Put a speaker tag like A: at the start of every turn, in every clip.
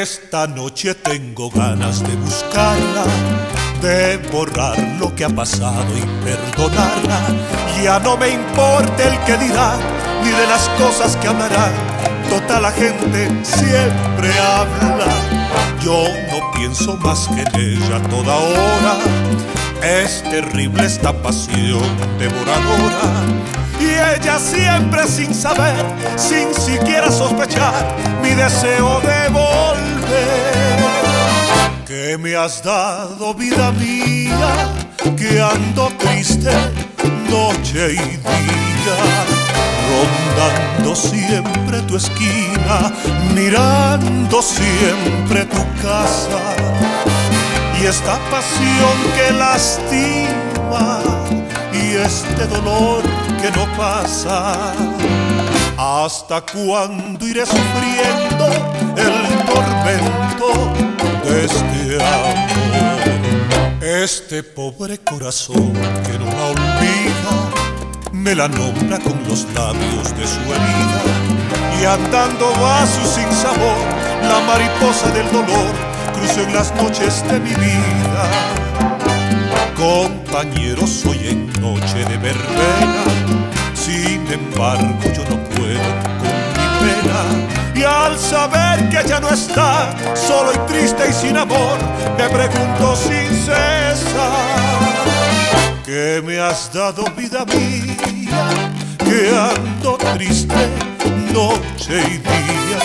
A: Esta noche tengo ganas de buscarla, de borrar lo que ha pasado y perdonarla. Ya no me importa el que dirá, ni de las cosas que hablarán. Toda la gente siempre habla. Yo no pienso más que en ella toda hora. Es terrible esta pasión devoradora. Y ella siempre sin saber, sin siquiera sospechar, mi deseo de. Que me has dado vida mía, que ando triste noche y día, rondando siempre tu esquina, mirando siempre tu casa. Y esta pasión que lastima y este dolor que no pasa. ¿Hasta cuándo iré sufriendo el Este pobre corazón que no la olvida, me la nombra con los labios de su herida. Y andando va su sin sabor, la mariposa del dolor cruzo en las noches de mi vida compañero soy en noche de verbena, sin embargo yo no puedo con mi pena. Y al saber que ya no está, solo y triste y sin amor, me pregunto sin cesar, ¿qué me has dado vida mía? Que ando triste noche y día,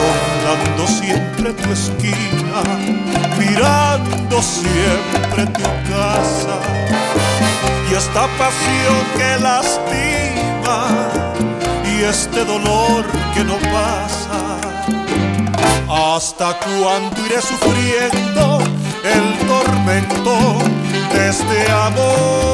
A: rondando siempre tu esquina, mirando siempre tu casa y esta pasión que lastima y este dolor que no pasa. ¿Hasta cuándo iré sufriendo el tormento de este amor?